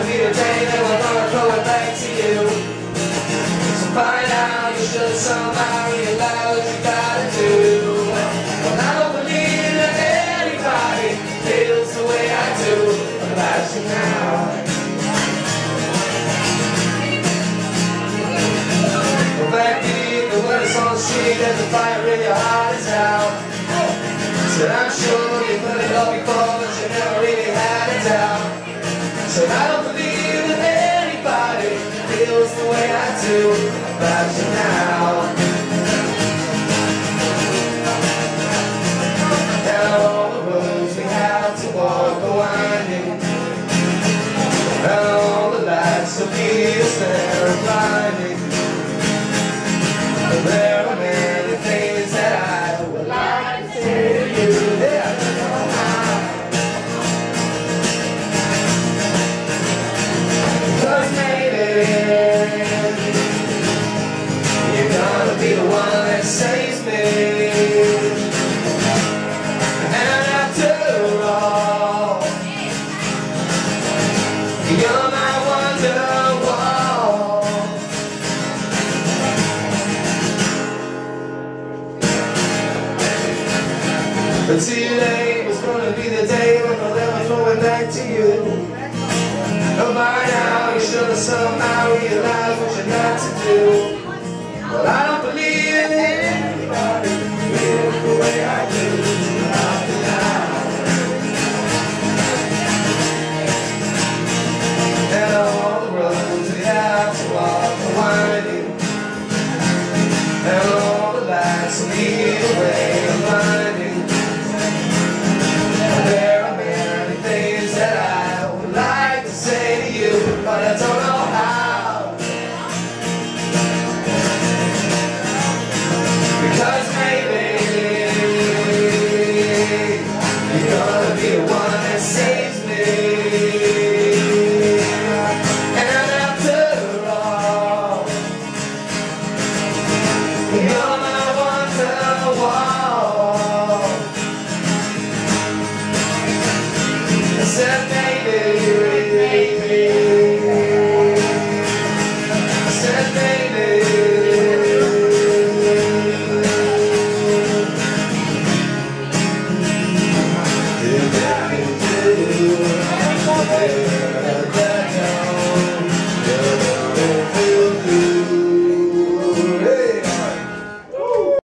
gonna be the day that we're gonna throw it back to you. So by now you should somehow realize what you gotta do. But I don't believe that anybody feels the way I do. About you now? Back deep, the weather's on the street and the fire in your heart is out. Said I'm sure you've put it all before but you never really had it down Said I don't believe that anybody feels the way I do about you now. Saves me. And after all, you're my wonderwall. But today was gonna be the day when I'll ever going back to you. But by now you should have somehow to Yeah.